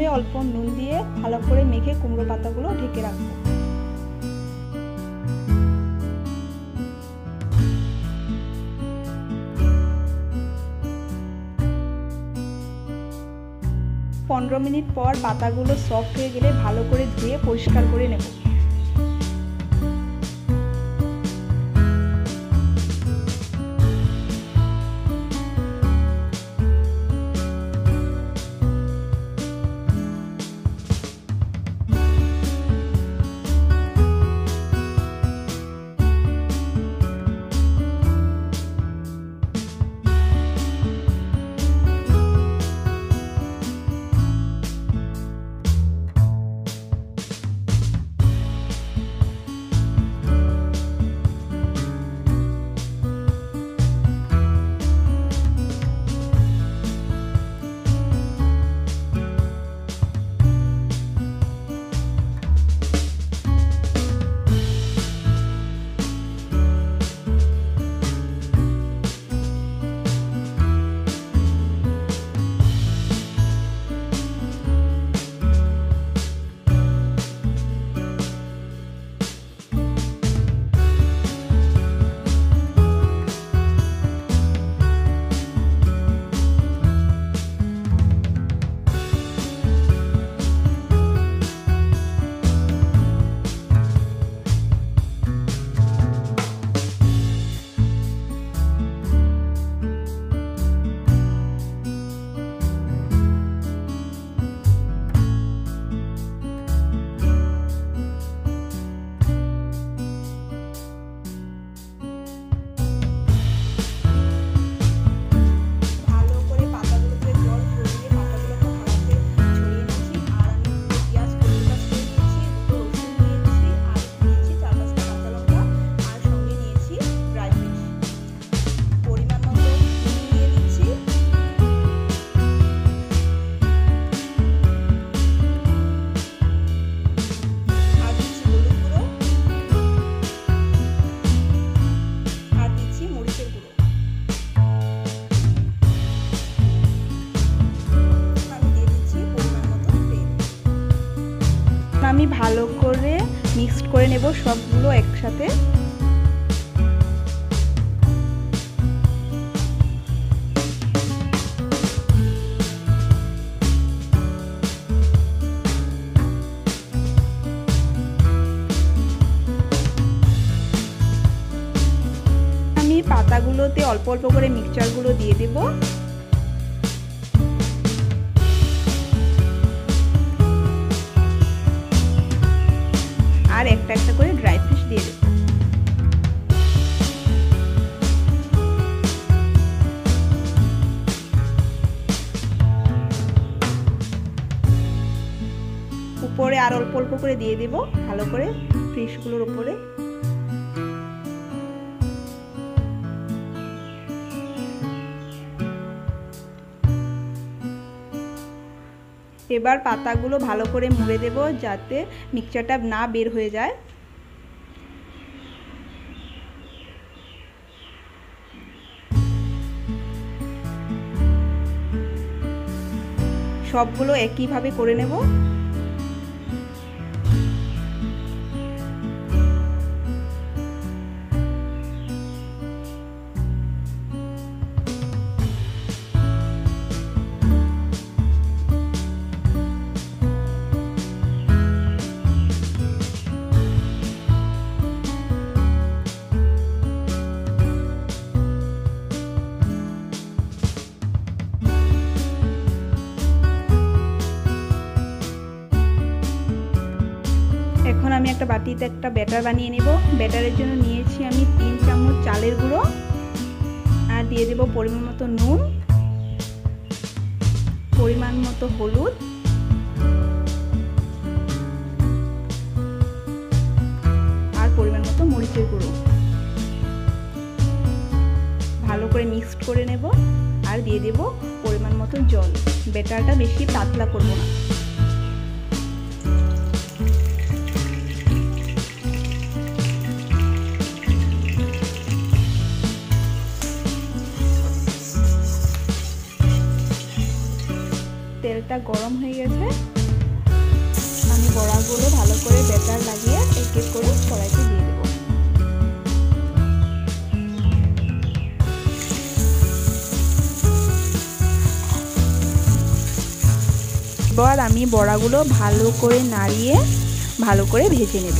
প্রথমে অল্প নুন দিয়ে ভালো করে মেখে কুমড়ো পাতাগুলো ঢেকে রাখব। পনেরো মিনিট পর পাতাগুলো সফট হয়ে গেলে ভালো করে ধুয়ে পরিষ্কার করে নেব। আমি ভালো করে মিক্সড করে নেব সবগুলো একসাথে। পাতাগুলোতে অল্প অল্প করে মিক্সচারগুলো দিয়ে দেবো। একটা একটা করে ড্রাই ফিশ দিয়ে দেবো। উপরে আর অল্প অল্প করে দিয়ে দেব, ভালো করে ফিশগুলোর উপরে। এবার পাতাগুলো ভালো করে মুড়ে দেব যাতে মিক্সচারটা না বের হয়ে যায়। সবগুলো একইভাবে করে নেব। এখন আমি একটা বাটিতে একটা ব্যাটার বানিয়ে নেব। ব্যাটারের জন্য নিয়েছি আমি তিন চামচ চালের গুঁড়ো আর দিয়ে দেব পরিমাণ মতো নুন, পরিমাণ মতো হলুদ। আর পরিমাণ মতো মরিচের গুঁড়ো। ভালো করে মিক্সড করে নেব আর দিয়ে দেব পরিমাণ মতো জল। ব্যাটারটা বেশি পাতলা করব না। তেলটা গরম হয়ে গেছে। আমি বড়াগুলো ভালো করে বেটার লাগিয়ে এক এক করে কড়াইতে দিয়ে দেবো। এবার আমি বড়াগুলো ভালো করে নাড়িয়ে ভালো করে ভেজে নেব।